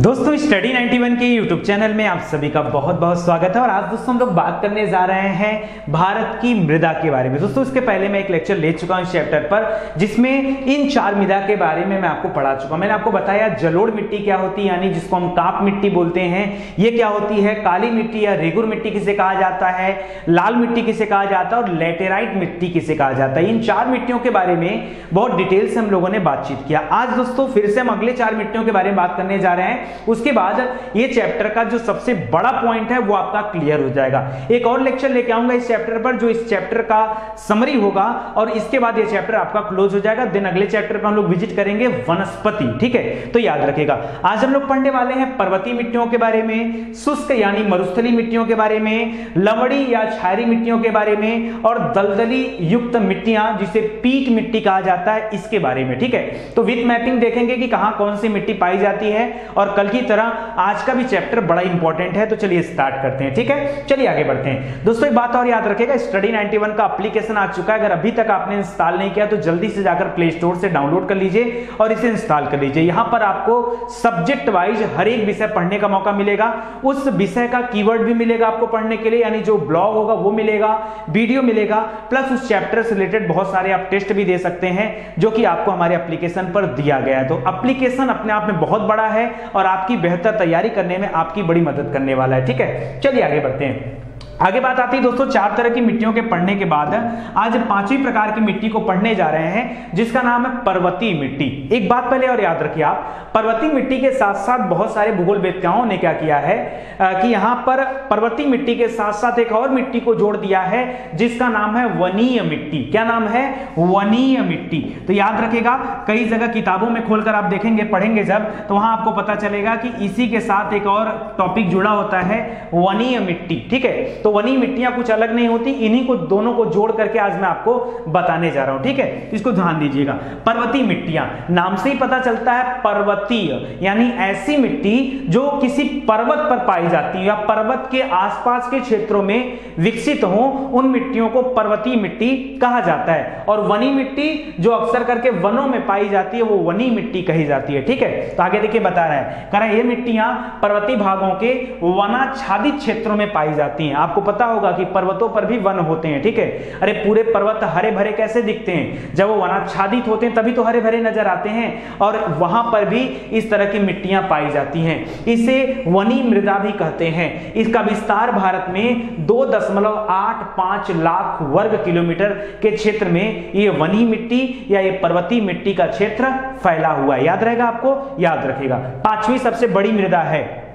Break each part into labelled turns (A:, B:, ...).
A: दोस्तों स्टडी 91 के YouTube channel में आप सभी का बहुत बहुत स्वागत है और आज दोस्तों हम लोग बात करने जा रहे हैं भारत की मृदा के बारे में। दोस्तों, इसके पहले मैं एक लेक्चर ले चुका हूँ इस चैप्टर पर, जिसमें इन चार मृदा के बारे में मैं आपको पढ़ा चुका हूँ। मैंने आपको बताया जलोड़ मिट्टी क्या होती है, यानी जिसको हम काप मिट्टी बोलते हैं। ये क्या होती है? काली मिट्टी या रेगुर मिट्टी किसे कहा जाता है? लाल मिट्टी किसे कहा जाता है? और लेटेराइट मिट्टी किसे कहा जाता है? इन चार मिट्टियों के बारे में बहुत डिटेल से हम लोगों ने बातचीत किया। आज दोस्तों, फिर से हम अगले चार मिट्टियों के बारे में बात करने जा रहे हैं। उसके बाद ये चैप्टर का जो सबसे बड़ा पॉइंट है, वो आपका क्लियर हो जाएगा। एक और लेक्चर लेके आऊँगा इस चैप्टर पर, जो इस चैप्टर का समरी होगा, और इसके बाद ये चैप्टर आपका क्लोज हो जाएगा। दिन अगले चैप्टर पर हम लोग विज़िट करेंगे वनस्पति, ठीक है? तो याद रखेगा आज हम लोग पढ़ने वाले हैं पर्वतीय मिट्टियों के बारे में, शुष्क यानी मरुस्थली मिट्टियों के बारे में लवड़ी या छारी मिट्टियों के बारे में, और दलदली युक्त मिट्टियाँ, जिसे पीट मिट्टी कहा जाता है, इसके बारे में, ठीक है? तो विथ मैपिंग देखेंगे कि कहाँ कौन सी मिट्टी पाई जाती है, और कल की तरह आज का भी चैप्टर बड़ा इंपॉर्टेंट है तो चलिए स्टार्ट करते हैं, ठीक है? चलिए आगे बढ़ते हैं। दोस्तों, एक बात और याद रखेगा स्टडी 91 का एप्लीकेशन आ चुका है। अगर अभी तक आपने इंस्टॉल नहीं किया तो जल्दी से जाकर प्ले स्टोर से डाउनलोड कर लीजिए और इसे इंस्टॉल कर लीजिए। यहाँ पर आपको सब्जेक्ट वाइज हर एक विषय पढ़ने का मौका मिलेगा। उस विषय का कीवर्ड भी मिलेगा आपको पढ़ने के लिए, यानी जो ब्लॉग होगा वो मिलेगा वीडियो मिलेगा प्लस उस चैप्टर से रिलेटेड बहुत सारे आप टेस्ट भी दे सकते हैं, जो कि आपको हमारे एप्लीकेशन पर दिया गया है। तो एप्लीकेशन अपने आप में बहुत बड़ा है और आपकी बेहतर तैयारी करने में आपकी बड़ी मदद करने वाला है। ठीक है? चलिए आगे बढ़ते हैं। आगे बात आती है दोस्तों चार तरह की मिट्टियों के पढ़ने के बाद। आज पांचवी प्रकार की मिट्टी को पढ़ने जा रहे हैं जिसका नाम है पर्वतीय मिट्टी। एक बात पहले और याद रखिए आप पर्वतीय मिट्टी के साथ साथ बहुत सारे भूगोल वेदताओं ने क्या किया है? आ, कि यहाँ पर पर्वतीय मिट्टी के साथ साथ एक और मिट्टी को जोड़ दिया है जिसका नाम है वनीय मिट्टी। क्या नाम है? वनीय मिट्टी। तो याद रखेगा कई जगह किताबों में खोलकर आप देखेंगे पढ़ेंगे जब तो वहाँ आपको पता चलेगा कि इसी के साथ एक और टॉपिक जुड़ा होता है वनीय मिट्टी। ठीक है? तो वनी मिट्टियाँ कुछ अलग नहीं होती, इन्हीं को दोनों को जोड़ करके आज मैं आपको बताने जा रहा हूँ, ठीक है? इसको ध्यान दीजिएगा। पर्वतीय मिट्टियाँ, नाम से ही पता चलता है पर्वतीय, यानी ऐसी मिट्टी जो किसी पर्वत पर पाई जाती है या पर्वत के आसपास के क्षेत्रों में विकसित हो, उन मिट्टियों को पर्वतीय मिट्टी कहा जाता है। और वनी मिट्टी जो अक्सर करके वनों में पाई जाती है, वो वनी मिट्टी कही जाती है, ठीक है? तो आगे देखिए बता रहा है, कह रहा है, ये मिट्टियाँ पर्वतीय भागों के वनाच्छादित क्षेत्रों में पाई जाती हैं। आप आपको पता होगा कि पर्वतों पर भी वन होते हैं, ठीक है? अरे, पूरे पर्वत हरे भरे कैसे दिखते हैं? जब वो वनाच्छादित होते हैं, तभी तो हरे भरे नज़र आते हैं और वहाँ पर भी इस तरह की मिट्टियाँ पाई जाती हैं। इसे वनी मृदा भी कहते हैं। इसका विस्तार भारत में दो दशमलव आठ पाँच लाख वर्ग किलोमीटर के क्षेत्र में ये वनी मिट्टी या ये पर्वतीय मिट्टी का क्षेत्र फैला हुआ है। याद रहेगा आपको? याद रखेगा। पांचवी सबसे बड़ी मृदा है।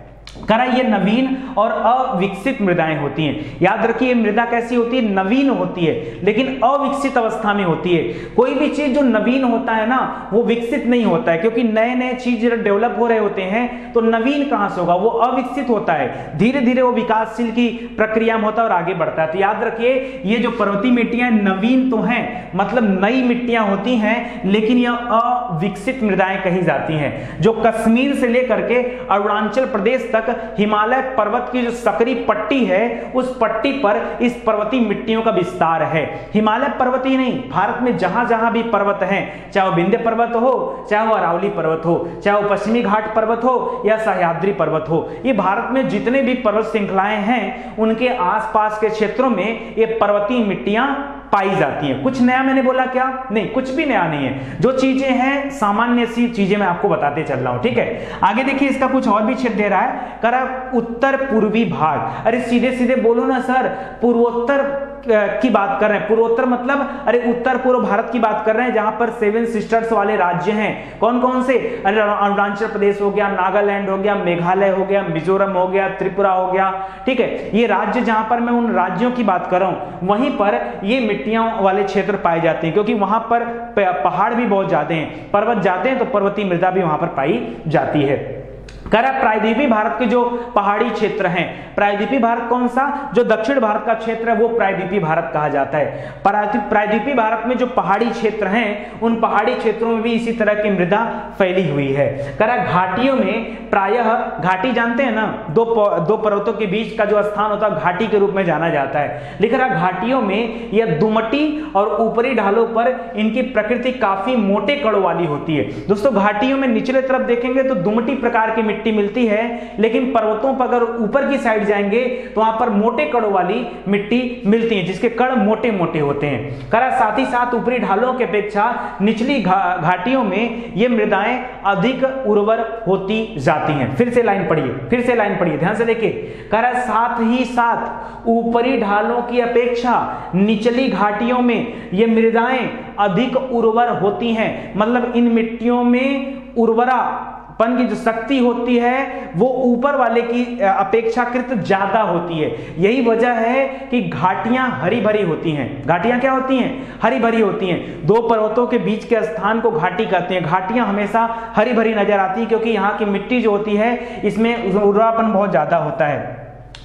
A: करा ये नवीन और अविकसित मृदाएँ होती हैं। याद रखिए, मृदा कैसी होती है? नवीन होती है, लेकिन अविकसित अवस्था में होती है। कोई भी चीज़ जो नवीन होता है ना, वो विकसित नहीं होता है, क्योंकि नए नए चीज़ डेवलप हो रहे होते हैं तो नवीन कहाँ से होगा? वो अविकसित होता है। धीरे धीरे वो विकासशील की प्रक्रिया में होता है और आगे बढ़ता है। तो याद रखिए, ये जो पर्वतीय मिट्टियाँ नवीन तो हैं मतलब नई मिट्टियाँ होती हैं, लेकिन यह अविकसित मृदाएँ कही जाती हैं। जो कश्मीर से लेकर के अरुणाचल प्रदेश तक हिमालय पर्वत की जो सकरी पट्टी है, उस पट्टी पर इस पर्वतीय मिट्टियों का विस्तार है। हिमालय पर्वत ही नहीं, भारत में जहाँ जहाँ भी पर्वत हैं, चाहे वो विंध्य पर्वत हो, चाहे वो अरावली पर्वत हो, चाहे वो पश्चिमी घाट पर्वत हो या सह्याद्री पर्वत हो, ये भारत में जितने भी पर्वत श्रृंखलाएँ हैं, उनके आसपास के क्षेत्रों में ये पर्वतीय मिट्टियाँ पाई जाती है। कुछ नया मैंने बोला क्या? नहीं, कुछ भी नया नहीं है। जो चीज़ें हैं, सामान्य सी चीज़ें मैं आपको बताते चल रहा हूँ, ठीक है? आगे देखिए, इसका कुछ और भी छेद दे रहा है। करा उत्तर पूर्वी भाग। अरे सीधे सीधे बोलो ना, सर। पूर्वोत्तर की बात कर रहे हैं। पूर्वोत्तर मतलब अरे उत्तर पूर्व भारत की बात कर रहे हैं, जहाँ पर सेवन सिस्टर्स वाले राज्य हैं। कौन कौन से? अरे अरुणाचल प्रदेश हो गया, नागालैंड हो गया, मेघालय हो गया, मिजोरम हो गया, त्रिपुरा हो गया। ठीक है, ये राज्य जहाँ पर मैं उन राज्यों की बात कर रहा हूँ, वहीं पर ये मिट्टियों वाले क्षेत्र पाए जाते हैं, क्योंकि वहाँ पर पहाड़ भी बहुत ज़्यादा हैं। पर्वत जाते हैं तो पर्वतीय मृदा भी वहाँ पर पाई जाती है। कह रहा प्रायद्वीपी भारत के जो पहाड़ी क्षेत्र हैं, प्रायद्वीपी भारत कौन सा? जो दक्षिण भारत का क्षेत्र है, वो प्रायद्वीपी भारत कहा जाता है। प्रायद्वीपी भारत में जो पहाड़ी क्षेत्र हैं, उन पहाड़ी क्षेत्रों में भी इसी तरह की मृदा फैली हुई है। कह रहा घाटियों में प्रायः, घाटी जानते हैं ना? दो दो पर्वतों के बीच का जो स्थान होता है, घाटी के रूप में जाना जाता है। लिख रहा घाटियों में यह दुमटी और ऊपरी ढालों पर इनकी प्रकृति काफ़ी मोटे कड़ों वाली होती है। दोस्तों, घाटियों में निचले तरफ़ देखेंगे तो दुमटी प्रकार की मिट्टी मिट्टी मिलती है, लेकिन पर्वतों पर अगर ऊपर की साइड जाएँगे तो वहाँ पर मोटे कड़ों वाली मिट्टी मिलती है, जिसके कड़ मोटे मोटे होते हैं। करा साथ ही साथ ऊपरी ढालों की अपेक्षा निचली घाटियों में ये मृदाएँ अधिक उर्वर होती जाती हैं। फिर से लाइन पढ़िए, फिर से लाइन पढ़िए, ध्यान से देखिए। करा साथ ही साथ ऊपरी ढालों की अपेक्षा निचली घाटियों में ये मृदाएँ अधिक उर्वर होती हैं। मतलब इन मिट्टियों में उर्वरा पन की जो शक्ति होती है, वो ऊपर वाले की अपेक्षाकृत ज़्यादा होती है। यही वजह है कि घाटियाँ हरी भरी होती हैं। घाटियाँ क्या होती हैं? हरी भरी होती हैं। दो पर्वतों के बीच के स्थान को घाटी कहते हैं। घाटियाँ हमेशा हरी भरी नज़र आती है, क्योंकि यहाँ की मिट्टी जो होती है, इसमें उर्वापन बहुत ज़्यादा होता है।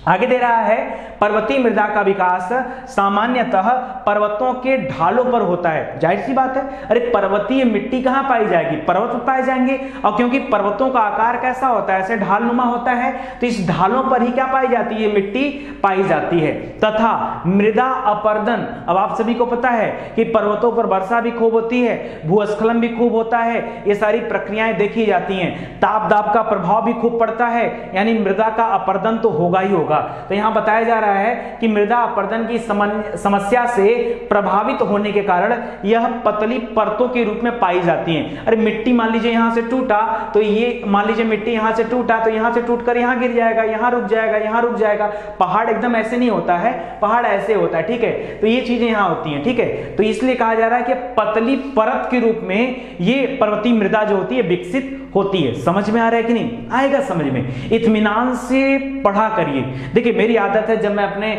A: आगे दे रहा है पर्वतीय मृदा का विकास सामान्यतः पर्वतों के ढालों पर होता है। ज़ाहिर सी बात है, अरे पर्वतीय मिट्टी कहाँ पाई जाएगी? पर्वत पाए जाएँगे। और क्योंकि पर्वतों का आकार कैसा होता है, ऐसे ढालनुमा होता है तो इस ढालों पर ही क्या पाई जाती है? मिट्टी पाई जाती है। तथा मृदा अपर्दन। अब आप सभी को पता है कि पर्वतों पर वर्षा भी खूब होती है, भूस्खलन भी खूब होता है, ये सारी प्रक्रियाएँ देखी जाती हैं। ताप दाप का प्रभाव भी खूब पड़ता है, यानी मृदा का अपर्दन तो होगा ही होगा। होगा। तो यहाँ बताया जा रहा है कि मृदा अपर्दन की समस्या से प्रभावित होने के कारण यह पतली परतों के रूप में पाई जाती है। अरे मिट्टी मान लीजिए यहाँ से टूटा तो ये मान लीजिए मिट्टी यहाँ से टूटा तो यहाँ से टूटकर यहाँ गिर जाएगा, यहाँ रुक जाएगा, यहाँ रुक जाएगा। पहाड़ एकदम ऐसे नहीं होता है, पहाड़ ऐसे होता है, ठीक है? तो ये चीज़ें यहाँ होती हैं, ठीक है? तो इसलिए कहा जा रहा है कि पतली परत के रूप में ये पर्वतीय मृदा जो होती है विकसित होती है। समझ में आ रहा है कि नहीं? आएगा समझ में। इत्मीनान से पढ़ा करिए। देखिए, मेरी आदत है जब मैं अपने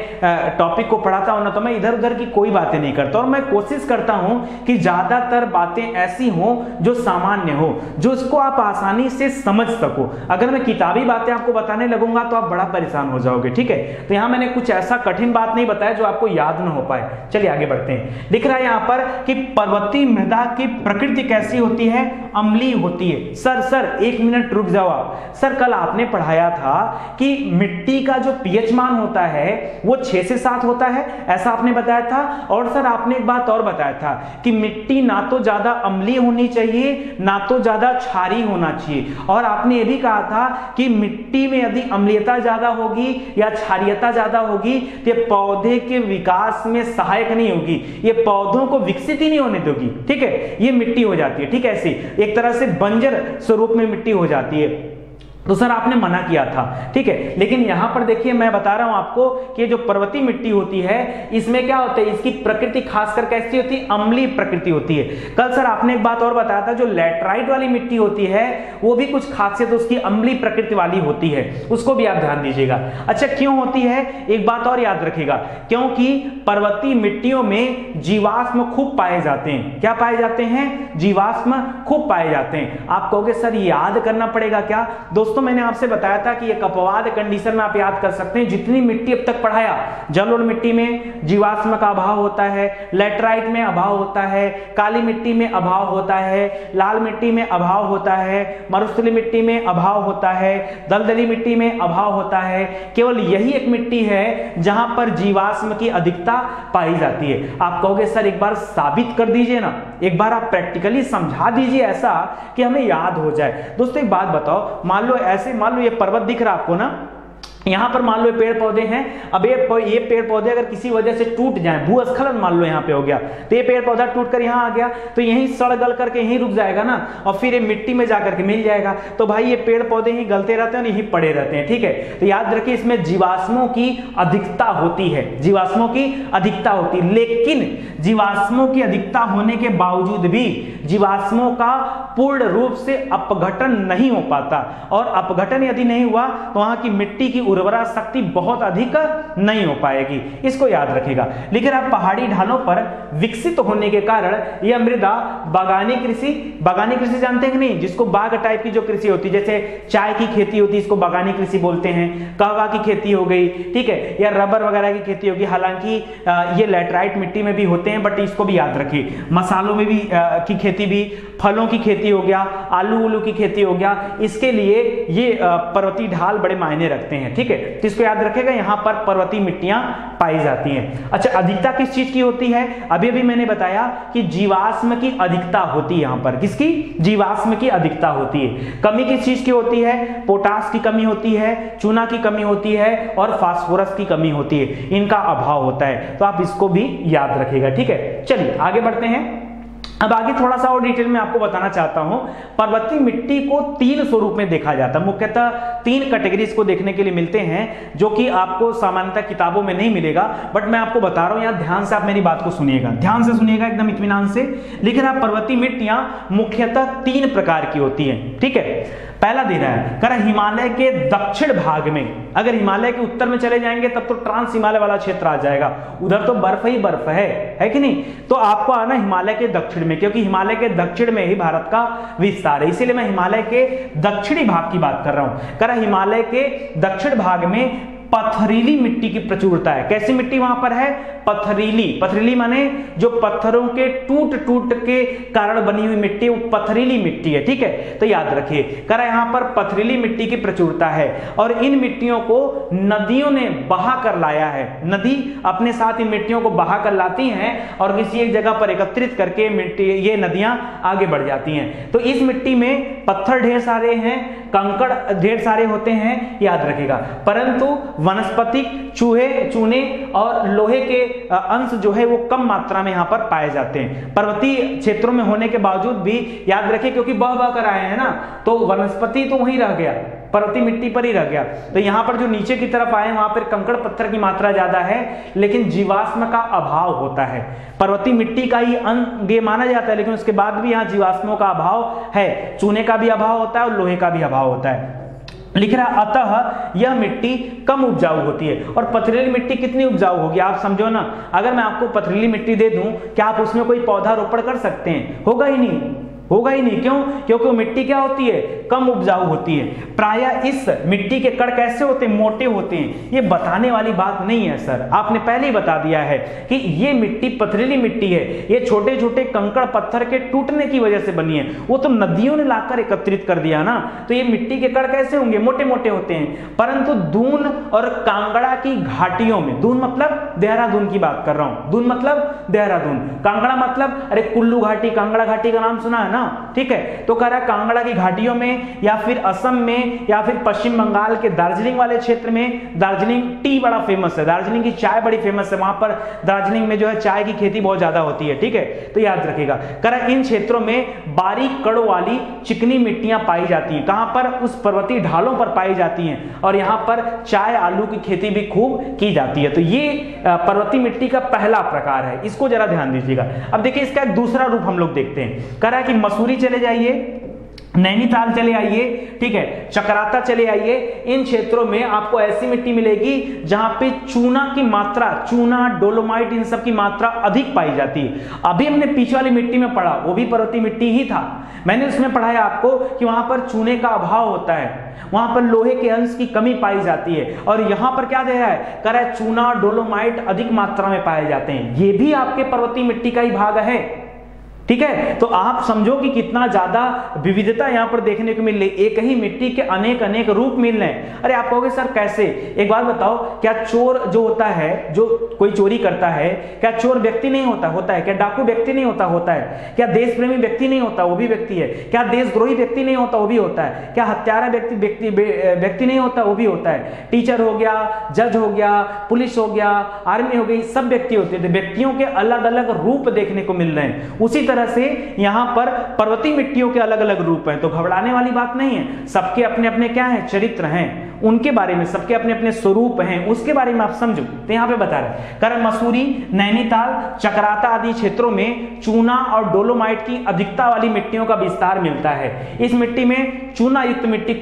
A: टॉपिक को पढ़ाता हूँ ना तो मैं इधर उधर की कोई बातें नहीं करता। और मैं कोशिश करता हूँ कि ज़्यादातर बातें ऐसी हो जो सामान्य हो जो इसको आप आसानी से समझ सको। अगर मैं किताबी बातें आपको बताने लगूँगा तो आप बड़ा परेशान हो जाओगे, ठीक है? तो यहाँ मैंने कुछ ऐसा कठिन बात नहीं बताया जो आपको याद ना हो पाए। चलिए, आगे बढ़ते हैं। दिख रहा है यहाँ पर कि पर्वतीय मृदा की प्रकृति कैसी होती है? अम्ली होती है। सर सर, एक मिनट रुक जाओ आप। सर, कल आपने पढ़ाया था कि मिट्टी का जो पीएच मान होता है, वो छह से सात होता है, ऐसा आपने बताया था? और सर, आपने एक बात और बताया था कि मिट्टी ना तो ज़्यादा अम्लीय होनी चाहिए, ना तो ज़्यादा क्षारी होना चाहिए। और आपने ये भी कहा था कि मिट्टी में यदि अम्लीयता ज़्यादा होगी या क्षारियता ज़्यादा होगी तो पौधे के विकास में सहायक नहीं होगी। ये पौधों को विकसित ही नहीं होने दोगी। ठीक है? ये मिट्टी हो जाती है। ठीक है ऐसी। एक तरह से बंजर स्वरूप में मिट्टी हो जाती है। तो सर आपने मना किया था, ठीक है? लेकिन यहाँ पर देखिए, मैं बता रहा हूँ आपको कि जो पर्वतीय मिट्टी होती है, इसमें क्या होता है? इसकी प्रकृति खासकर कैसी होती है? अम्ली प्रकृति होती है। कल सर आपने एक बात और बताया था, जो लेटराइट वाली मिट्टी होती है, वो भी कुछ खासियत उसकी अम्ली प्रकृति वाली होती है। उसको भी आप ध्यान दीजिएगा। अच्छा क्यों होती है? एक बात और याद रखेगा क्योंकि पर्वतीय मिट्टियों में जीवाश्म खूब पाए जाते हैं। क्या पाए जाते हैं? जीवाश्म खूब पाए जाते हैं। आप कहोगे, सर याद करना पड़ेगा क्या? दोस्तों दोस्तों, मैंने आपसे बताया था कि एक अपवाद कंडीशन में आप याद कर सकते हैं। जितनी मिट्टी अब तक पढ़ाया, जल मिट्टी में जीवाश्म का अभाव होता है लेटराइट में अभाव होता है, काली मिट्टी में अभाव होता है, लाल मिट्टी में अभाव होता है, मरुस्थली मिट्टी में अभाव होता है, दलदली मिट्टी में अभाव होता है। केवल यही एक मिट्टी है जहाँ पर जीवाश्म की अधिकता पाई जाती है। आप कहोगे, सर, एक बार साबित कर दीजिए ना। एक बार आप प्रैक्टिकली समझा दीजिए ऐसा कि हमें याद हो जाए। दोस्तों, एक बात बताओ। मान लो ऐसे मान लो ये पर्वत दिख रहा आपको ना यहाँ पर मान लो पेड़ पौधे हैं, अब ये ये पेड़ पौधे अगर किसी वजह से टूट जाए, भूस्खलन मान लो यहाँ पे हो गया तो ये पेड़ पौधा टूट कर यहाँ आ गया तो यहीं सड़ गल करके यहीं रुक जाएगा ना, और फिर ये मिट्टी में जाकर के मिल जाएगा तो भाई ये पेड़ पौधे ही गलते रहते हैं यहीं पड़े रहते हैं, ठीक है? तो याद रखिए इसमें जीवाश्मों की अधिकता होती है, जीवाश्मों की अधिकता होती है लेकिन जीवाश्मों की अधिकता होने के बावजूद भी जीवाश्मों का पूर्ण रूप से अपघटन नहीं हो पाता, और अपघटन यदि नहीं हुआ तो वहाँ की मिट्टी की उर्वरा शक्ति बहुत अधिक नहीं हो पाएगी। इसको याद रखेगा लेकिन आप पहाड़ी ढालों पर विकसित होने के कारण यह मृदा बागानी कृषि बागानी कृषि जानते हैं नहीं? जिसको बाग टाइप की जो कृषि होती है, जैसे चाय की खेती होती है, इसको बागानी कृषि बोलते हैं। कहवा की खेती हो गई, ठीक है? या रबर वगैरह की खेती होगी। हालाँकि ये लेटराइट मिट्टी में भी होते हैं बट इसको भी याद रखिए। मसालों में भी की खेती भी, फलों की खेती हो गया आलू उलू की खेती हो गया। इसके लिए ये पर्वतीय ढाल बड़े मायने रखते हैं, ठीक ठीक है तो इसको याद रखेगा, यहाँ पर पर्वतीय मिट्टियाँ पाई जाती हैं। अच्छा अधिकता किस चीज़ की होती है? अभी अभी मैंने बताया कि जीवाश्म की अधिकता होती है यहाँ पर। किसकी? जीवाश्म की अधिकता होती है। कमी किस चीज़ की होती है? पोटास की कमी होती है, चूना की कमी होती है और फास्फोरस की कमी होती है। इनका अभाव होता है। तो आप इसको भी याद रखेगा, ठीक है? चलिए, आगे बढ़ते हैं। अब आगे थोड़ा सा और डिटेल में आपको बताना चाहता हूँ। पर्वतीय मिट्टी को तीन स्वरूप में देखा जाता है। मुख्यतः तीन कैटेगरीज को देखने के लिए मिलते हैं, जो कि आपको सामान्यतः किताबों में नहीं मिलेगा। बट मैं आपको बता रहा हूँ, यहाँ ध्यान से आप मेरी बात को सुनिएगा। ध्यान से सुनिएगा एकदम इतमान से। लेकिन आप पर्वतीय मिट्टियाँ मुख्यतः तीन प्रकार की होती है। ठीक है? पहला दे रहा है। कह कर हिमालय के दक्षिण भाग में, अगर हिमालय के उत्तर में चले जाएँगे, तब तो ट्रांस हिमालय वाला क्षेत्र आ जाएगा। उधर तो बर्फ़ ही बर्फ़ है है कि नहीं? तो आपको आना हिमालय के दक्षिण में, क्योंकि हिमालय के दक्षिण में ही भारत का विस्तार है। इसीलिए मैं हिमालय के दक्षिणी भाग की बात कर रहा हूँ। कह रहा हिमालय के दक्षिण भाग में पथरीली मिट्टी की प्रचुरता है। कैसी मिट्टी वहाँ पर है? पथरीली। पथरीली माने जो पत्थरों के टूट टूट के कारण बनी हुई मिट्टी वो पथरीली मिट्टी है, ठीक है? तो याद रखिए, करा यहाँ पर पथरीली मिट्टी की प्रचुरता है और इन मिट्टियों को नदियों ने बहा कर लाया है। नदी अपने साथ इन मिट्टियों को बहा कर लाती हैं और किसी एक जगह पर एकत्रित करके मिट्टी, ये नदियाँ आगे बढ़ जाती हैं। तो इस मिट्टी में पत्थर ढेर सारे हैं, कंकड़ ढेर सारे होते हैं, याद रखेगा परंतु वनस्पतिक चूहे, चूने और लोहे के अंश जो है वो कम मात्रा में यहाँ पर पाए जाते हैं। पर्वतीय क्षेत्रों में होने के बावजूद भी याद रखिए क्योंकि बह बह कर आए हैं ना तो वनस्पति तो वहीं रह गया, पर्वतीय मिट्टी पर ही रह गया। तो यहाँ पर जो नीचे की तरफ़ आए वहाँ पर कंकड़ पत्थर की मात्रा ज़्यादा है, लेकिन जीवाश्म का अभाव होता है। पर्वतीय मिट्टी का ही अंग ये माना जाता है, लेकिन उसके बाद भी यहाँ जीवाश्मों का अभाव है। चूने का भी अभाव होता है और लोहे का भी अभाव होता है। लिख रहा, अतः यह मिट्टी कम उपजाऊ होती है। और पथरीली मिट्टी कितनी उपजाऊ होगी? आप समझो ना। अगर मैं आपको पथरीली मिट्टी दे दूँ, क्या आप उसमें कोई पौधा रोपण कर सकते हैं? होगा ही नहीं। होगा ही नहीं। क्यों? क्योंकि मिट्टी क्या होती है? कम उपजाऊ होती है। प्राय इस मिट्टी के कड़ कैसे होते हैं? मोटे होते हैं। ये बताने वाली बात नहीं है, सर। आपने पहले ही बता दिया है कि ये मिट्टी पथरीली मिट्टी है। ये छोटे छोटे कंकड़ पत्थर के टूटने की वजह से बनी है। वो तो नदियों ने लाकर एकत्रित कर दिया ना। तो ये मिट्टी के कड़ कैसे होंगे? मोटे मोटे होते हैं। परंतु दून और कांगड़ा की घाटियों में, दून मतलब देहरादून की बात कर रहा हूँ। दून मतलब देहरादून। कांगड़ा मतलब अरे कुल्लू घाटी, कांगड़ा घाटी का नाम सुना है ना? ठीक है? तो कह रहा है कांगड़ा की घाटियों में, या फिर असम में, या फिर पश्चिम बंगाल के दार्जिलिंग वाले क्षेत्र में, दार्जिलिंग टी बड़ा फ़ेमस है। दार्जिलिंग की चाय बड़ी फ़ेमस है। वहाँ पर दार्जिलिंग में जो है चाय की खेती बहुत ज़्यादा होती है। ठीक है? तो याद रखिएगा। करा इन क्षेत्रों में बारीक, कड़ों वाली, चिकनी मिट्टियाँ पाई जाती हैं। कहाँ पर? उस पर्वतीय ढालों पर पाई जाती हैं। और यहाँ पर चाय, आलू की खेती भी खूब की जाती है। तो ये पर्वतीय मिट्टी का पहला प्रकार है। इसको जरा ध्यान दीजिएगा। अब देखिए, इसका एक दूसरा रूप हम लोग देखते हैं। करा कि मसूरी चले जाइए, नैनीताल चले आइए, ठीक है, चक्राता चले आइए, इन क्षेत्रों में आपको ऐसी मिट्टी मिलेगी जहाँ पे चूना की मात्रा, चूना, डोलोमाइट, इन सब की मात्रा अधिक पाई जाती है। अभी हमने पीछे वाली मिट्टी में पढ़ा, वो भी पर्वतीय मिट्टी ही था। मैंने उसमें पढ़ाया आपको कि वहाँ पर चूने का अभाव होता है, वहाँ पर लोहे के अंश की कमी पाई जाती है, और यहाँ पर क्या दे रहा है? है चूना, डोलोमाइट अधिक मात्रा में पाए जाते हैं। ये भी आपके पर्वतीय मिट्टी का ही भाग है। ठीक है? तो आप समझो कि कितना ज़्यादा विविधता यहाँ पर देखने को मिल रही एक ही मिट्टी के अनेक अनेक रूप मिल रहे हैं। अरे, आप कहोगे, सर, कैसे? एक बात बताओ, क्या चोर जो होता है, जो कोई चोरी करता है, क्या चोर व्यक्ति नहीं होता? होता है। क्या डाकू व्यक्ति नहीं होता? होता है। क्या देश प्रेमी व्यक्ति नहीं होता? वो भी व्यक्ति है। क्या देशद्रोही व्यक्ति नहीं होता? वो भी होता है। क्या हत्यारा व्यक्ति व्यक्ति व्यक्ति नहीं होता? वो भी होता है। टीचर हो गया, जज हो गया, पुलिस हो गया, आर्मी हो गई, सब व्यक्ति होते थे व्यक्तियों के अलग अलग रूप देखने को मिल रहे हैं। उसी तरह तरह से यहाँ पर पर्वतीय मिट्टियों के अलग अलग रूप हैं। तो घबराने वाली बात नहीं है। सबके अपने अपने क्या है? चरित्र हैं। उनके बारे में, सबके अपने अपने स्वरूप हैं। उसके बारे में आप समझो। तो यहाँ पे बता रहे कारण मसूरी, नैनीताल, चक्राता आदि क्षेत्रों में चूना और डोलोमाइट की अधिकता वाली मिट्टियों का विस्तार मिलता है। इस मिट्टी में चूना युक्त मिट्टी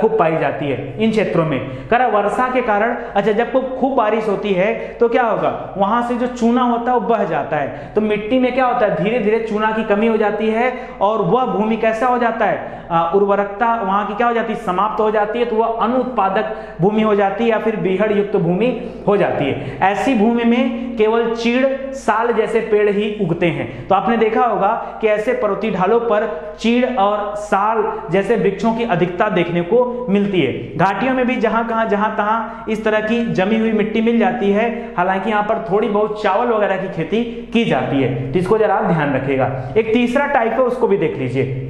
A: खूब पाई जाती है इन क्षेत्रों में। कर वर्षा के कारण अच्छा जब खूब बारिश होती है तो क्या होगा? वहाँ से जो चूना होता है, वो बह जाता है। तो मिट्टी में क्या होता है? धीरे धीरे चूना की कमी हो जाती है और वह भूमि कैसा हो जाता है? उर्वरकता वहाँ की क्या हो जाती है? समाप्त हो जाती है तो वह अनुत्पादक भूमि हो जाती है या फिर बीहड़ युक्त भूमि हो जाती है। ऐसी भूमि में केवल चीड़, साल जैसे पेड़ ही उगते हैं। तो आपने देखा होगा कि ऐसे पर्वतीय ढालों पर चीड़ और साल जैसे वृक्षों की अधिकता देखने को मिलती है। घाटियों में भी जहाँ कहाँ, जहाँ तहां इस तरह की जमी हुई मिट्टी मिल जाती है। हालाँकि यहाँ पर थोड़ी बहुत चावल वगैरह की खेती की जाती है तो इसको जरा ध्यान रखेगा एक तीसरा टाइप है, उसको भी देख लीजिए।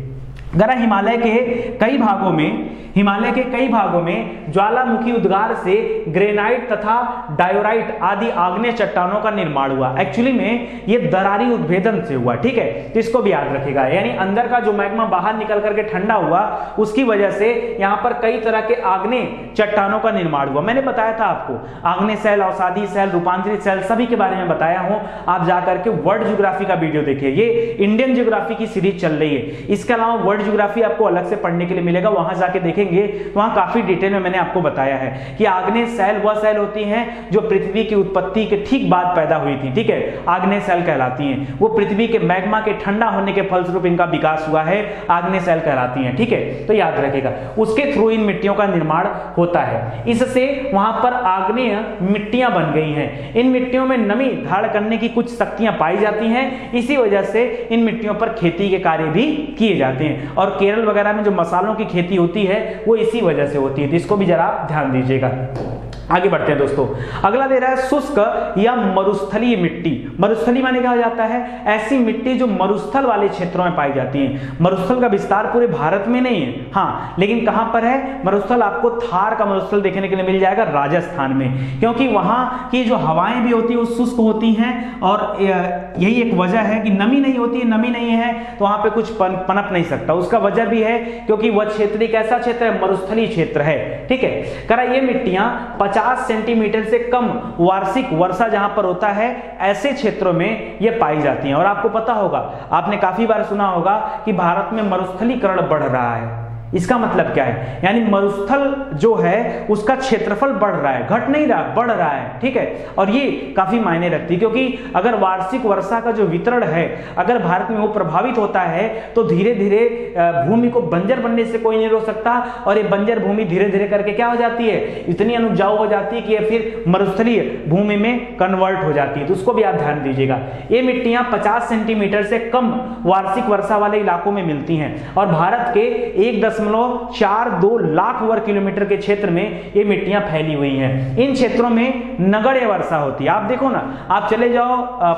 A: गरा हिमालय के कई भागों में हिमालय के कई भागों में ज्वालामुखी उद्गार से ग्रेनाइट तथा डायोराइट आदि आग्नेय चट्टानों का निर्माण हुआ। एक्चुअली में ये दरारी उद्भेदन से हुआ, ठीक है? तो इसको भी याद रखेगा यानी अंदर का जो मैग्मा बाहर निकल करके ठंडा हुआ, उसकी वजह से यहाँ पर कई तरह के आग्नेय चट्टानों का निर्माण हुआ। मैंने बताया था आपको, आग्नेय सेल औषाधी सेल, रूपांतरित सेल, सभी के बारे में बताया हूँ। आप जाकर के वर्ल्ड ज्योग्राफी का वीडियो देखिए। ये इंडियन ज्योग्राफी की सीरीज़ चल रही है। इसके अलावा वर्ल्ड ज्योग्राफी आपको अलग से पढ़ने के लिए मिलेगा, वहाँ जाके देखेंगे, वहाँ काफ़ी डिटेल में मैंने आपको बताया है कि आग्नेय सेल वह सेल होती हैं जो पृथ्वी की उत्पत्ति के ठीक बाद पैदा हुई थी, ठीक है? आग्नेय सेल कहलाती हैं। वो पृथ्वी के मैग्मा के ठंडा होने के फलस्वरूप इनका विकास हुआ है, आग्नेय सेल कहलाती हैं, ठीक है? तो याद रखेगा उसके थ्रू इन मिट्टियों का निर्माण होता है। इससे वहाँ पर आग्नेय मिट्टियाँ बन गई हैं। इन मिट्टियों में नमी धारण करने की कुछ शक्तियाँ पाई जाती हैं। इसी वजह से इन मिट्टियों पर खेती के कार्य भी किए जाते हैं। और केरल वगैरह में जो मसालों की खेती होती है वो इसी वजह से होती है। तो इसको भी जरा आप ध्यान दीजिएगा। आगे बढ़ते हैं दोस्तों। अगला दे रहा है शुष्क या मरुस्थलीय मिट्टी। मरुस्थली माने कहा जाता है? ऐसी मिट्टी जो मरुस्थल वाले क्षेत्रों में पाई जाती है। मरुस्थल का विस्तार पूरे भारत में नहीं है हाँ लेकिन कहाँ पर है? मरुस्थल आपको थार का मरुस्थल देखने के लिए मिल जाएगा राजस्थान में। क्योंकि वहाँ की जो हवाएँ भी होती है वो शुष्क होती हैं और यही एक वजह है कि नमी नहीं होती है नमी नहीं है तो वहाँ पर कुछ पन, पनप नहीं सकता। उसका वजह भी है क्योंकि वह क्षेत्र एक ऐसा क्षेत्र है मरुस्थली क्षेत्र है। ठीक है? करा ये मिट्टियाँ 50 सेंटीमीटर से कम वार्षिक वर्षा जहाँ पर होता है, ऐसे क्षेत्रों में ये पाई जाती हैं। और आपको पता होगा, आपने काफ़ी बार सुना होगा कि भारत में मरुस्थलीकरण बढ़ रहा है। इसका मतलब क्या है? यानी मरुस्थल जो है, उसका क्षेत्रफल बढ़ रहा है। घट नहीं रहा, बढ़ रहा है, ठीक है? और ये काफ़ी मायने रखती है, क्योंकि अगर वार्षिक वर्षा का जो वितरण है, अगर भारत में वो प्रभावित होता है तो धीरे धीरे भूमि को बंजर बनने से कोई नहीं रोक सकता, और ये बंजर भूमि धीरे धीरे करके क्या हो जाती है? इतनी अनुपजाऊ हो जाती है कि ये फिर मरुस्थलीय भूमि में कन्वर्ट हो जाती है। तो उसको भी आप ध्यान दीजिएगा। ये मिट्टियाँ पचास सेंटीमीटर से कम वार्षिक वर्षा वाले इलाकों में मिलती हैं। और भारत के एक दशमलव चार दो लाख वर्ग किलोमीटर के क्षेत्र में ये मिट्टियाँ फैली हुई हैं। इन क्षेत्रों में नगण्य वर्षा होती है। आप देखो ना, आप चले जाओ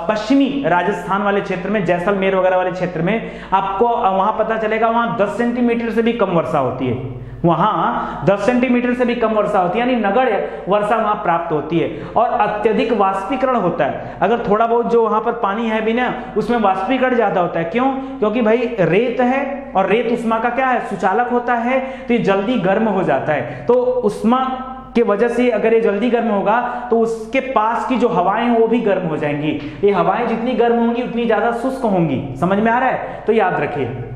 A: पश्चिमी राजस्थान वाले क्षेत्र में, जैसलमेर वगैरह वाले क्षेत्र में, आपको वहाँ पता चलेगा, वहाँ 10 सेंटीमीटर से भी कम वर्षा होती है। वहाँ 10 सेंटीमीटर से भी कम वर्षा होती है, यानी नगण्य वर्षा वहाँ प्राप्त होती है। और अत्यधिक वाष्पीकरण होता है। अगर थोड़ा बहुत जो वहाँ पर पानी है भी ना, उसमें वाष्पीकरण ज़्यादा होता है। क्यों? क्योंकि भाई, रेत है, और रेत उष्मा का क्या है? सुचालक होता है तो ये जल्दी गर्म हो जाता है। तो उष्मा के वजह से अगर ये जल्दी गर्म होगा तो उसके पास की जो हवाएँ, वो भी गर्म हो जाएँगी। ये हवाएँ जितनी गर्म होंगी, उतनी ज़्यादा शुष्क होंगी। समझ में आ रहा है? तो याद रखिए।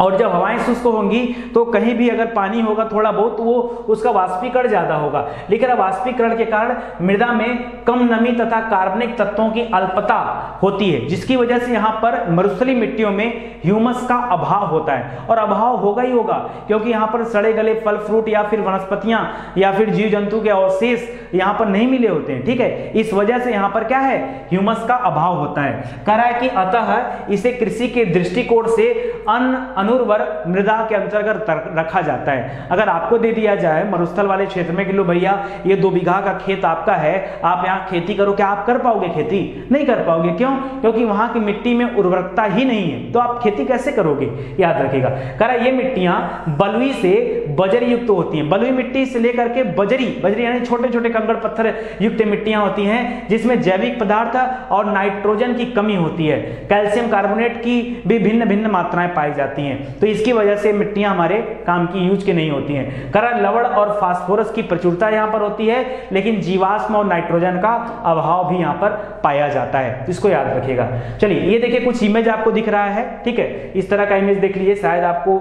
A: और जब हवाएँ शुष्क होंगी तो कहीं भी अगर पानी होगा थोड़ा बहुत तो वो उसका वाष्पीकरण ज़्यादा होगा। लेकिन अब वाष्पीकरण के कारण मृदा में कम नमी तथा कार्बनिक तत्वों की अल्पता होती है, जिसकी वजह से यहाँ पर मरुस्थली मिट्टियों में ह्यूमस का अभाव होता है। और अभाव होगा ही होगा, क्योंकि यहाँ पर सड़े गले फल, फ्रूट या फिर वनस्पतियाँ या फिर जीव जंतु के अवशेष यहाँ पर नहीं मिले होते हैं, ठीक है? इस वजह से यहाँ पर क्या है? ह्यूमस का अभाव होता है। कह रहा है कि अतः इसे कृषि के दृष्टिकोण से अन्न अनुर्वर मृदा के अंतर्गत रखा जाता है। अगर आपको दे दिया जाए मरुस्थल वाले क्षेत्र में कि लो भैया, ये दो बीघा का खेत आपका है, आप यहाँ खेती करो, क्या आप कर पाओगे खेती? नहीं कर पाओगे। क्यों? क्योंकि वहाँ की मिट्टी में उर्वरकता ही नहीं है। तो आप खेती कैसे करोगे? याद रखेगा। करा ये मिट्टियाँ बलुई से बजरी युक्त होती हैं। बलुई मिट्टी से लेकर के बजरी बजरी यानी छोटे छोटे कंकड़ पत्थर युक्त मिट्टियाँ होती हैं, जिसमें जैविक पदार्थ और नाइट्रोजन की कमी होती है। कैल्शियम कार्बोनेट की भी भिन्न भिन्न मात्राएँ पाई जाती हैं। तो इसकी वजह से मिट्टियाँ हमारे काम की यूज़ के नहीं होती हैं। करा लवण और फास्फोरस की प्रचुरता यहाँ पर होती है, लेकिन जीवाश्म और नाइट्रोजन का अभाव भी यहाँ पर पाया जाता है। इसको याद रखेगा चलिए, ये देखिए कुछ इमेज आपको दिख रहा है, ठीक है? इस तरह का इमेज देख लीजिए, शायद आपको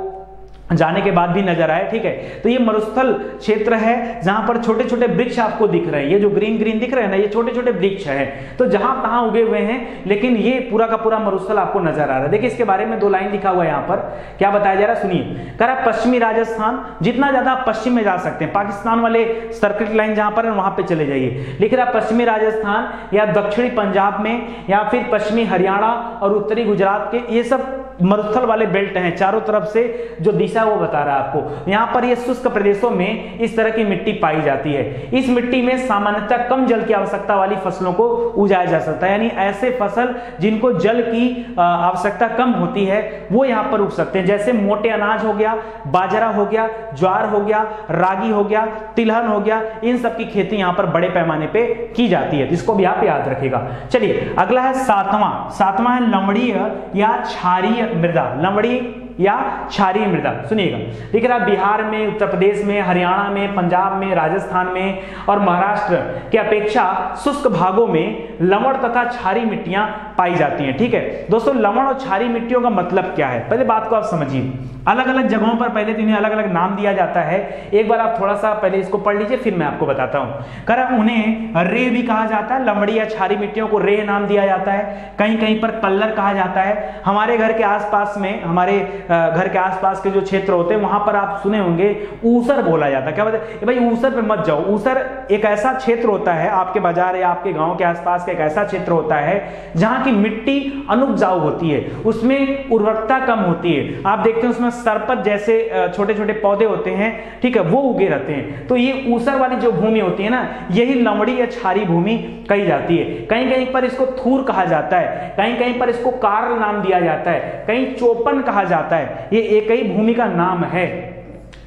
A: जाने के बाद भी नज़र आए, ठीक है? तो ये मरुस्थल क्षेत्र है, जहाँ पर छोटे छोटे वृक्ष आपको दिख रहे हैं। ये जो ग्रीन ग्रीन दिख रहे हैं ना, ये छोटे छोटे वृक्ष है। तो जहाँ तहां उगे हुए हैं, लेकिन ये पूरा का पूरा मरुस्थल आपको नज़र आ रहा है। देखिए, इसके बारे में दो लाइन लिखा हुआ है यहाँ पर। क्या बताया जा रहा है? सुनिए। कह रहा पश्चिमी राजस्थान, जितना ज़्यादा आप पश्चिम में जा सकते हैं। पाकिस्तान वाले सर्किट लाइन जहाँ पर है, वहाँ पर चले जाइए। लिख रहा है, पश्चिमी राजस्थान या दक्षिणी पंजाब में या फिर पश्चिमी हरियाणा और उत्तरी गुजरात के ये सब मरुस्थल वाले बेल्ट हैं। चारों तरफ़ से जो दिशा वो बता रहा है आपको? यहाँ पर ये शुष्क प्रदेशों में इस तरह की मिट्टी पाई जाती है। इस मिट्टी में सामान्यतः कम जल की आवश्यकता वाली फ़सलों को उजाया जा सकता है। यानी ऐसे फ़सल जिनको जल की आवश्यकता कम होती है, वो यहाँ पर उग सकते हैं। जैसे मोटे अनाज हो गया, बाजरा हो गया, ज्वार हो गया, रागी हो गया, तिलहन हो गया, इन सब की खेती यहाँ पर बड़े पैमाने पे की जाती है इसको भी आप याद रखेगा चलिए, अगला है सातवां। सातवां है लमड़ीय या क्षारीय मृदा। लमड़ी या क्षारीय मृदा। सुनिएगा। देख रहा बिहार में, उत्तर प्रदेश में, हरियाणा में, पंजाब में, राजस्थान में और महाराष्ट्र के अपेक्षा शुष्क भागों में लवण तथा क्षारी मिट्टियाँ पाई जाती हैं। ठीक है? दोस्तों, लवण और क्षारी मिट्टियों का मतलब क्या है? पहले बात को आप समझिए। अलग अलग जगहों पर पहले तो इन्हें अलग अलग नाम दिया जाता है। एक बार आप थोड़ा सा पहले इसको पढ़ लीजिए, फिर मैं आपको बताता हूँ। कर उन्हें रे भी कहा जाता है लमड़ी या क्षारी मिट्टियों को रे नाम दिया जाता है। कहीं कहीं पर कल्लर कहा जाता है। हमारे घर के आसपास में, हमारे घर के आसपास के जो क्षेत्र होते हैं, वहाँ पर आप सुने होंगे, ऊसर बोला जाता है। क्या बताए भाई, ऊसर पे मत जाओ। ऊसर एक ऐसा क्षेत्र होता है, आपके बाज़ार या आपके गाँव के आसपास का एक ऐसा क्षेत्र होता है, जहाँ की मिट्टी अनुपजाऊ होती है। उसमें उर्वरकता कम होती है। आप देखते हैं उसमें सरपत जैसे छोटे छोटे पौधे होते हैं, ठीक है, वो उगे रहते हैं। तो ये ऊसर वाली जो भूमि होती है ना, यही लमड़ी या छारी भूमि कही जाती है। कहीं कहीं पर इसको थूर कहा जाता है कहीं कहीं पर इसको कार्ल नाम दिया जाता है, कहीं चोपन कहा जाता है ये एक ही भूमि का नाम है।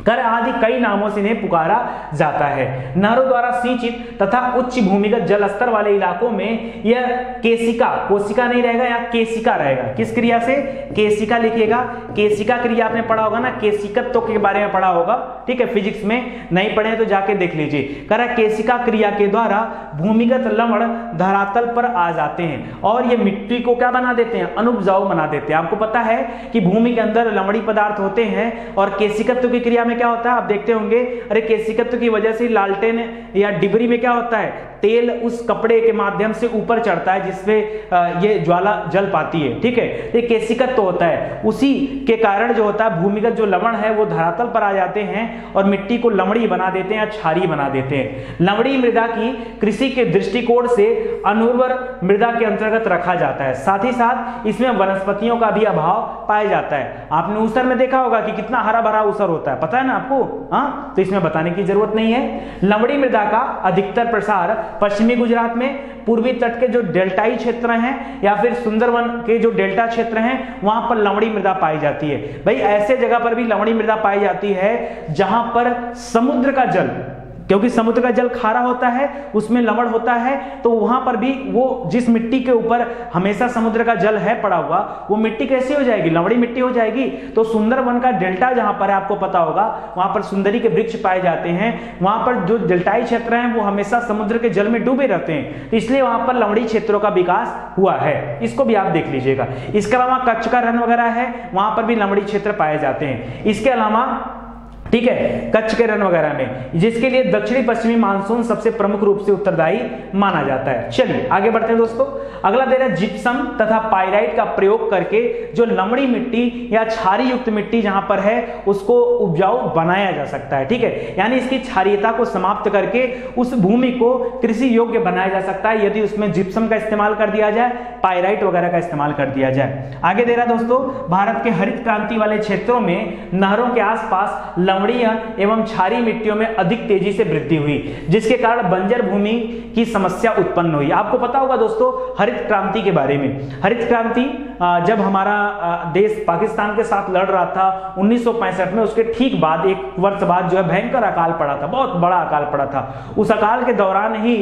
A: कर आदि कई नामों से इन्हें पुकारा जाता है। नहरों द्वारा सिंचित तथा उच्च भूमिगत जल स्तर वाले इलाकों में यह केसिका कोशिका नहीं रहेगा या केसिका रहेगा। किस क्रिया से? केसिका लिखिएगा। केसिका क्रिया आपने पढ़ा होगा ना? केसिकत्व के बारे में पढ़ा होगा। ठीक है, फिजिक्स में नहीं पढ़े तो जाके देख लीजिए। करा केसिका क्रिया के द्वारा भूमिगत लवण धरातल पर आ जाते हैं और ये मिट्टी को क्या बना देते हैं? अनुपजाऊ बना देते हैं। आपको पता है कि भूमि के अंदर लवणी पदार्थ होते हैं और केसिकत्व की क्रिया में क्या होता है? आप देखते होंगे, अरे केसिकत्व की वजह से लालटेन या डिबरी में क्या होता है? तेल उस कपड़े के माध्यम से ऊपर चढ़ता है जिससे ये ज्वाला जल पाती है, ठीक है? ये केसिकत्व होता है। उसी के कारण जो होता है, भूमिगत जो लवण है, वो धरातल पर आ जाते हैं और मिट्टी को लमड़ी बना देते हैं या छारी बना देते हैं। लमड़ी मृदा की कृषि के दृष्टिकोण से अनुर्वर मृदा के अंतर्गत रखा जाता है। साथ ही साथ इसमें वनस्पतियों का भी अभाव पाया जाता है। आपने उसर में देखा होगा कि कितना हरा भरा उसर होता है। पता है ना आपको? हाँ? तो इसमें बताने की ज़रूरत नहीं है। लमड़ी मृदा का अधिकतर प्रसार पश्चिमी गुजरात में, पूर्वी तट के जो डेल्टाई क्षेत्र हैं या फिर सुंदरवन के जो डेल्टा क्षेत्र हैं, वहाँ पर लवणी मृदा पाई जाती है। भाई, ऐसे जगह पर भी लवणी मृदा पाई जाती है जहाँ पर समुद्र का जल क्योंकि समुद्र का जल खारा होता है, उसमें लवण होता है तो वहाँ पर भी वो जिस मिट्टी के ऊपर हमेशा समुद्र का जल है पड़ा हुआ, वो मिट्टी कैसी हो जाएगी? लवड़ी मिट्टी हो जाएगी? तो सुंदरवन का डेल्टा जहाँ पर है, आपको पता होगा, वहाँ पर सुंदरी के वृक्ष पाए जाते हैं। वहाँ पर जो डेल्टाई क्षेत्र हैं, वो हमेशा समुद्र के जल में डूबे रहते हैं। तो इसलिए वहाँ पर लवड़ी क्षेत्रों का विकास हुआ है। इसको भी आप देख लीजिएगा। इसके अलावा कच्छ का रन वगैरह है, वहाँ पर भी लवड़ी क्षेत्र पाए जाते हैं। इसके अलावा ठीक है? कच्छ के रन वगैरह में, जिसके लिए दक्षिणी पश्चिमी मानसून सबसे प्रमुख रूप से उत्तरदायी माना जाता है। चलिए, आगे बढ़ते हैं दोस्तों। अगला दे रहा है जिप्सम तथा पायराइट का प्रयोग करके जो लमड़ी मिट्टी या क्षारी युक्त मिट्टी जहाँ पर है, उसको उपजाऊ बनाया जा सकता है। ठीक है? यानी इसकी क्षारियता को समाप्त करके उस भूमि को कृषि योग्य बनाया जा सकता है, यदि उसमें जिप्सम का इस्तेमाल कर दिया जाए, पायराइट वगैरह का इस्तेमाल कर दिया जाए। आगे दे रहा दोस्तों, भारत के हरित क्रांति वाले क्षेत्रों में नहरों के आसपास लवणीय एवं क्षारी मिट्टियों में अधिक तेज़ी से वृद्धि हुई, जिसके कारण बंजर भूमि की समस्या उत्पन्न हुई। आपको पता होगा दोस्तों, हरित क्रांति के बारे में। हरित क्रांति जब हमारा देश पाकिस्तान के साथ लड़ रहा था, उन्नीस में, उसके ठीक बाद एक वर्ष बाद जो है भयंकर अकाल पड़ा था, बहुत बड़ा अकाल पड़ा था। उस अकाल के दौरान ही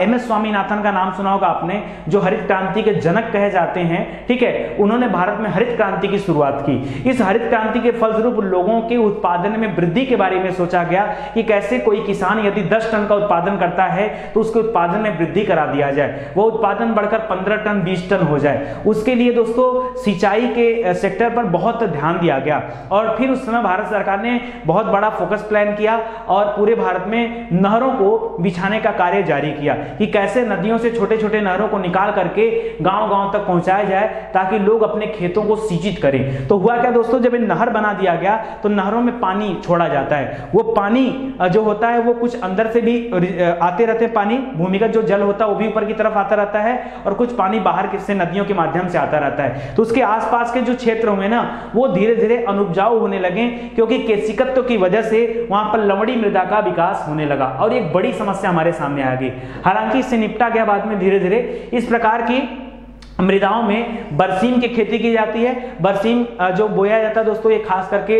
A: एम एस स्वामीनाथन का नाम सुना होगा आपने, जो हरित क्रांति के जनक कहे जाते हैं, ठीक है? उन्होंने भारत में हरित क्रांति की शुरुआत की। इस हरित क्रांति के फलस्वरूप लोगों के उत्पादन में वृद्धि के बारे में सोचा गया कि कैसे कोई किसान यदि 10 टन का उत्पादन करता है तो उसके उत्पादन में वृद्धि करा दिया जाए। वो उत्पादन बढ़कर 15 टन 20 टन हो जाए। उसके लिए दोस्तों, सिंचाई के सेक्टर पर बहुत ध्यान दिया गया। और फिर उस समय भारत सरकार ने बहुत बड़ा फोकस प्लान किया और पूरे भारत में नहरों को बिछाने का कार्य जारी किया कि कैसे नदियों से छोटे छोटे नहरों को निकाल करके गाँव गाँव तक पहुँचाया जाए, ताकि लोग अपने खेतों को सिंचित करें। तो हुआ क्या दोस्तों, जब नहर बना दिया गया तो नहरों में पानी छोड़ा जाता है। वो पानी जो होता है, वो कुछ अंदर से भी आते रहते हैं पानी। भूमिगत जो जल होता है, वो भी ऊपर की तरफ़ आता रहता है और कुछ पानी बाहर से नदियों के माध्यम से आता रहता है। तो उसके आसपास के जो क्षेत्र हुए ना, वो धीरे धीरे अनुपजाऊ होने लगे क्योंकि केसिकत्व की वजह से वहाँ पर लवड़ी मृदा का विकास होने लगा और एक बड़ी समस्या हमारे सामने आ गई। हालाँकि इससे निपटा गया बाद में धीरे धीरे इस प्रकार की मृदाओं में बरसीम की खेती की जाती है। बरसीम जो बोया जाता है दोस्तों, ये खास करके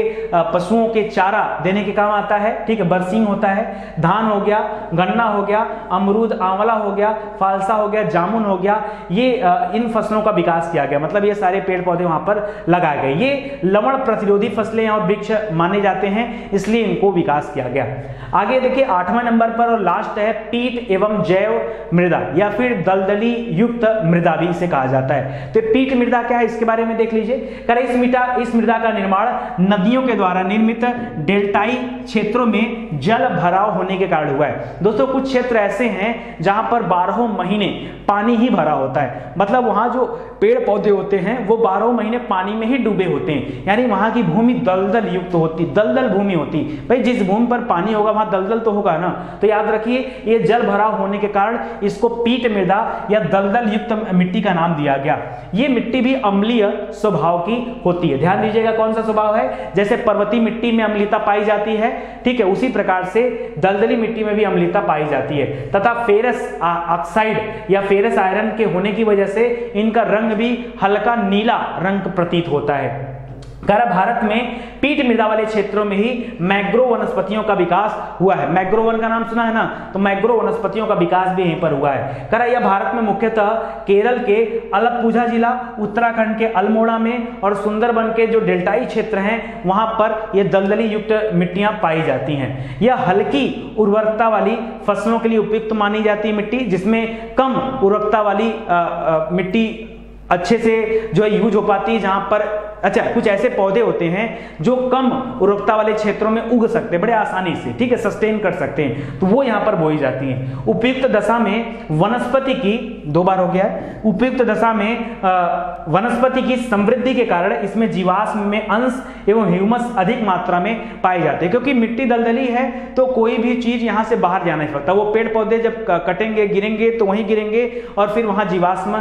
A: पशुओं के चारा देने के काम आता है। ठीक है, बरसीम होता है। धान हो गया, गन्ना हो गया, अमरूद, आंवला हो गया, फालसा हो गया, जामुन हो गया, ये इन फ़सलों का विकास किया गया। मतलब ये सारे पेड़ पौधे वहाँ पर लगाए गए। ये लवण प्रतिरोधी फ़सलें और वृक्ष माने जाते हैं, इसलिए इनको विकास किया गया। आगे देखिए, आठवां नंबर पर और लास्ट है पीट एवं जैव मृदा, या फिर दलदली युक्त मृदा भी इसे कहा जाता है। तो पीट मृदा क्या है? इसके बारे में देख लीजिए। कर इस मृदा इस मृदा का निर्माण नदियों के द्वारा निर्मित डेल्टाई क्षेत्रों में जल भराव होने के कारण हुआ है। दोस्तों, कुछ क्षेत्र ऐसे हैं जहाँ पर बारह महीने पानी ही भरा होता है। मतलब वहाँ जो पेड़ पौधे होते हैं, वो बारह महीने पानी में ही डूबे होते हैं। यानी वहाँ की भूमि दलदल युक्त होती, दलदल भूमि होती। भाई, जिस भूमि पर पानी होगा, वहाँ दलदल तो होगा ना? तो याद रखिए, ये जल भराव होने के कारण इसको पीट मृदा या दलदल युक्त मिट्टी का नाम दिया गया। ये मिट्टी भी अम्लीय स्वभाव की होती है। ध्यान दीजिएगा कौन सा स्वभाव है? जैसे पर्वतीय मिट्टी में अम्लिता पाई जाती है, ठीक है, उसी प्रकार से दलदली मिट्टी में भी अम्लिता पाई जाती है। तथा फेरस ऑक्साइड या फेरस आयरन के होने की वजह से इनका रंग भी हल्का नीला रंग प्रतीत होता है। करा भारत में पीठ मृदा वाले क्षेत्रों में ही मैग्रो वनस्पतियों का विकास हुआ है। मैग्रो वन का नाम सुना है ना? तो मैग्रो वनस्पतियों का विकास भी यहीं पर हुआ है। करा यह भारत में मुख्यतः केरल के अलपपूझा जिला उत्तराखंड के अल्मोड़ा में और सुंदरबन के जो डेल्टाई क्षेत्र हैं वहाँ पर यह दलदली युक्त मिट्टियाँ पाई जाती हैं। यह हल्की उर्वरकता वाली फ़सलों के लिए उपयुक्त मानी जाती है मिट्टी जिसमें कम उर्वरकता वाली आ, आ, मिट्टी अच्छे से जो है यूज़ हो पाती है जहाँ पर अच्छा कुछ ऐसे पौधे होते हैं जो कम उर्वरकता वाले क्षेत्रों में उग सकते हैं, बड़े आसानी से, ठीक है सस्टेन कर सकते हैं। तो वो यहाँ पर बोई जाती हैं। उपयुक्त दशा में वनस्पति की, दो बार हो गया, उपयुक्त दशा में वनस्पति की समृद्धि के कारण इसमें जीवाश्म में अंश एवं ह्यूमस अधिक मात्रा में पाए जाते हैं। क्योंकि मिट्टी दलदली है तो कोई भी चीज़ यहाँ से बाहर जा नहीं सकता वो पेड़ पौधे जब कटेंगे, गिरेंगे तो वहीं गिरेंगे और फिर वहाँ जीवाश्म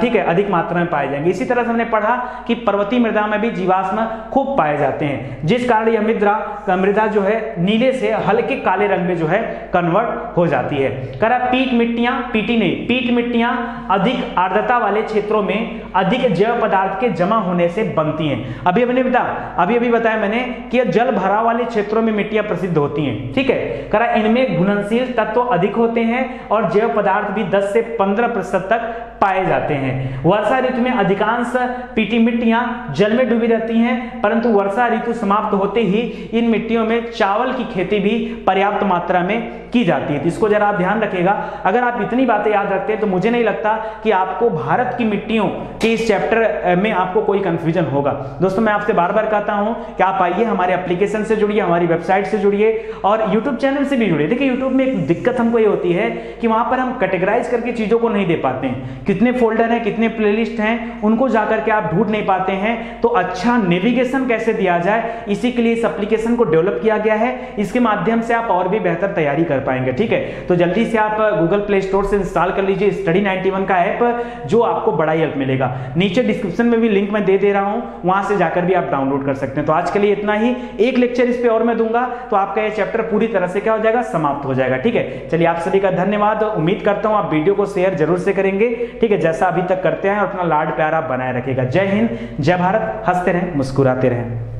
A: ठीक है, अधिक मात्रा में पाए जाएँगे। इसी तरह से हमने पढ़ा कि पर्वतीय मृदा में भी जीवाश्म खूब पाए जाते हैं। जिस कारण यह मृदा मृदा जो है, नीले से हल्के काले रंग में जो है कन्वर्ट हो जाती है। करा पीट मिट्टियाँ पीटी नहीं पीट मिट्टियाँ अधिक आर्द्रता वाले क्षेत्रों में अधिक जैव पदार्थ के जमा होने से बनती हैं। अभी अभी बताया अभी अभी बताया मैंने कि जल भराव वाले क्षेत्रों में मिट्टियाँ प्रसिद्ध होती हैं। ठीक है? करा इनमें घुलनशील तत्व अधिक होते हैं और जैव पदार्थ भी 10 से 15 प्रतिशत तक पाए जाते हैं। वर्षा ऋतु में अधिकांश पीटी मिट्टियाँ जल में डूबी रहती हैं, परंतु वर्षा ऋतु समाप्त होते ही इन मिट्टियों में चावल की खेती भी पर्याप्त मात्रा में की जाती है। तो इसको जरा आप ध्यान रखेगा अगर आप इतनी बातें याद रखते हैं तो मुझे नहीं लगता कि आपको भारत की मिट्टियों के इस चैप्टर में आपको कोई कंफ्यूजन होगा। दोस्तों, मैं आपसे बार बार कहता हूँ कि आप आइए, हमारे एप्लीकेशन से जुड़िए, हमारी वेबसाइट से जुड़िए और यूट्यूब चैनल से भी जुड़िए। देखिए यूट्यूब में एक दिक्कत हमको ये होती है कि वहाँ पर हम कैटेगराइज करके चीज़ों को नहीं दे पाते हैं। कितने फोल्डर हैं, कितने प्लेलिस्ट हैं, उनको जाकर के आप ढूंढ नहीं पाते हैं। तो अच्छा नेविगेशन कैसे दिया जाए, इसी के लिए इस एप्लीकेशन को डेवलप किया गया है। इसके माध्यम से आप और भी बेहतर तैयारी कर पाएँगे, ठीक है? तो जल्दी से आप गूगल प्ले स्टोर से इंस्टॉल कर लीजिए। स्टडी 91 का ऐप जो आपको बड़ा हेल्प मिलेगा। नीचे डिस्क्रिप्शन में भी लिंक मैं दे दे रहा हूँ, वहाँ से जाकर भी आप डाउनलोड कर सकते हैं। तो आज के लिए इतना ही। एक लेक्चर इस पर और मैं दूँगा तो आपका यह चैप्टर पूरी तरह से क्या हो जाएगा? समाप्त हो जाएगा, ठीक है? चलिए आप सभी का धन्यवाद। उम्मीद करता हूँ आप वीडियो को शेयर ज़रूर से करेंगे। ठीक है, जैसा अभी तक करते हैं और अपना लाड प्यारा बनाए रखेगा जय हिंद, जय भारत, हँसते रहें, मुस्कुराते रहें।